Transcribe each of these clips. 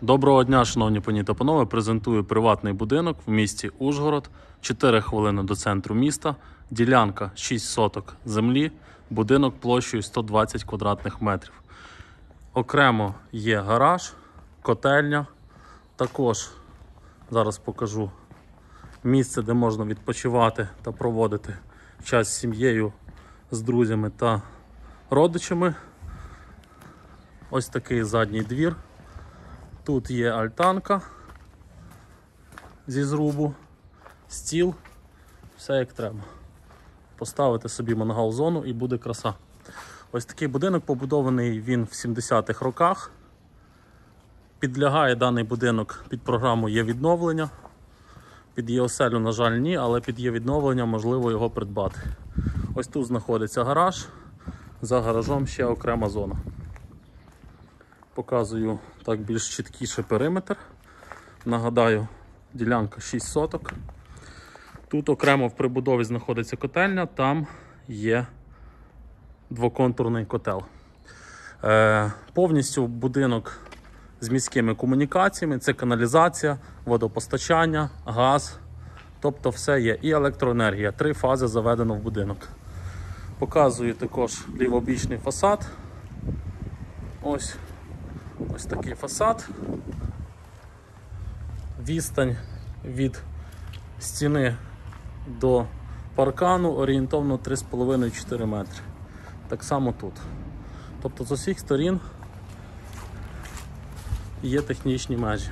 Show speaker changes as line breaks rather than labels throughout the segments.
Доброго дня, шановні пані та панове. Презентую приватний будинок в місті Ужгород. 4 хвилини до центру міста. Ділянка 6 соток землі, будинок площею 120 квадратних метрів. Окремо є гараж, котельня. Також зараз покажу місце, де можна відпочивати та проводити час з сім'єю, з друзями та родичами. Ось такий задній двір. Тут є альтанка зі зрубу, стіл, все як треба. Поставити собі мангал зону і буде краса. Ось такий будинок побудований він в 70-х роках. Підлягає даний будинок під програму є відновлення. Під є оселю, на жаль, ні, але під є відновлення можливо його придбати. Ось тут знаходиться гараж, за гаражом ще окрема зона. Показую так більш чіткіше периметр. Нагадаю, ділянка 6 соток. Тут окремо в прибудові знаходиться котельня, там є двоконтурний котел. Е, повністю будинок з міськими комунікаціями, це каналізація, водопостачання, газ. Тобто все є. І електроенергія. Три фази заведено в будинок. Показую також лівобічний фасад. Ось Ось такий фасад. Відстань від стіни до паркану орієнтовно 3,5-4 метри. Так само тут. Тобто з усіх сторін є технічні межі.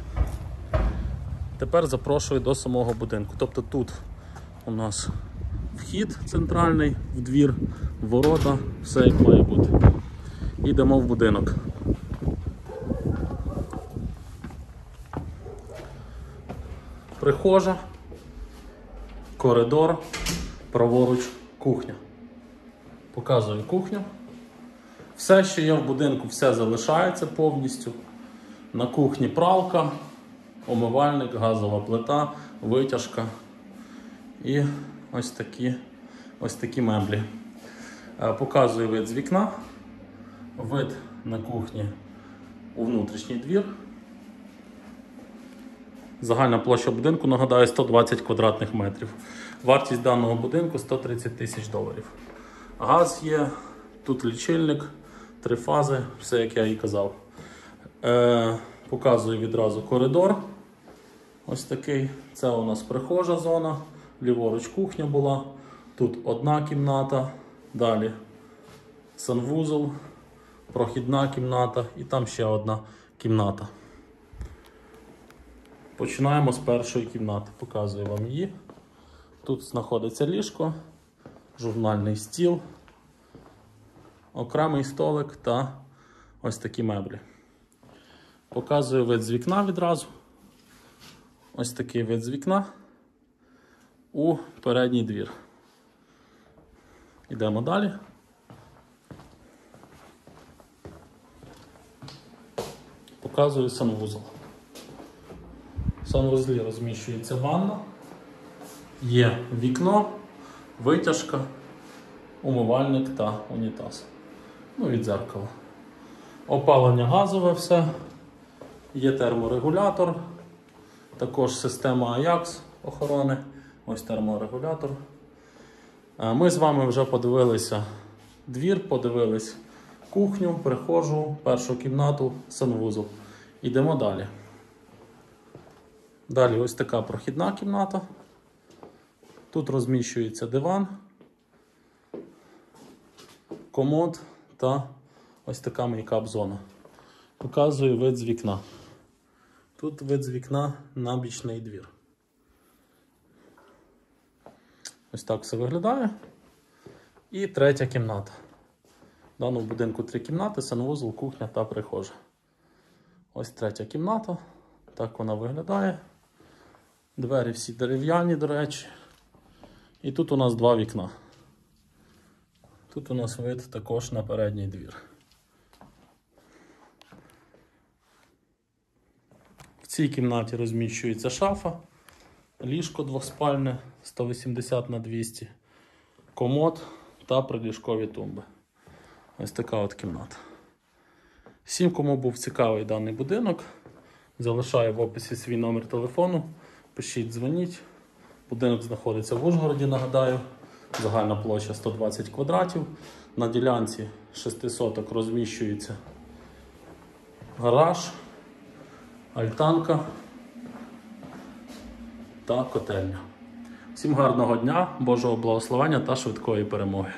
Тепер запрошую до самого будинку. Тобто тут у нас вхід центральний в двір, ворота, все як має бути. Йдемо в будинок. Прихожа, коридор, праворуч кухня. Показую кухню. Все, що є в будинку, все залишається повністю. На кухні пралка, омивальник, газова плита, витяжка і ось такі, ось такі меблі. Е, Показую вид з вікна, вид на кухні у внутрішній двір. Загальна площа будинку, нагадаю, 120 квадратних метрів. Вартість даного будинку 130 тисяч доларів. Газ є, тут лічильник, три фази, все як я і казав. Е, показую відразу коридор. Ось такий. Це у нас прихожа зона, ліворуч кухня була. Тут одна кімната, далі санвузол, прохідна кімната і там ще одна кімната. Починаємо з першої кімнати. Показую вам її. Тут знаходиться ліжко, журнальний стіл, окремий столик та ось такі меблі. Показую вид з вікна відразу. Ось такий вид з вікна у передній двір. Йдемо далі. Показую санвузол. Санвузлі розміщується ванна, є вікно, витяжка, умивальник та унітаз. Ну і дзеркало. Опалення газове все. Є терморегулятор, також система Ajax охорони. Ось терморегулятор. Е, Ми з вами вже подивилися двір, подивились кухню, прихожу, першу кімнату, санвузол. Йдемо далі. Далі ось така прохідна кімната. Тут розміщується диван, комод та ось така мейкап-зона. Показую вид з вікна. Тут вид з вікна на бічний двір. Ось так все виглядає. І третя кімната. В даному будинку три кімнати, санвузол, кухня та прихожа. Ось третя кімната. Так вона виглядає. Двері всі дерев'яні, до речі. І тут у нас два вікна. Тут у нас вид також на передній двір. В цій кімнаті розміщується шафа, ліжко двоспальне 180 на 200, комод та приліжкові тумби. Ось така от кімната. Всім, кому був цікавий даний будинок, Залишаю в описі свій номер телефону. Пишіть, дзвоніть. Будинок знаходиться в Ужгороді, нагадаю. Загальна площа 120 квадратів. На ділянці 6 соток розміщується гараж, альтанка та котельня. Всім гарного дня, Божого благословення та швидкої перемоги.